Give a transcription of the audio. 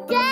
my.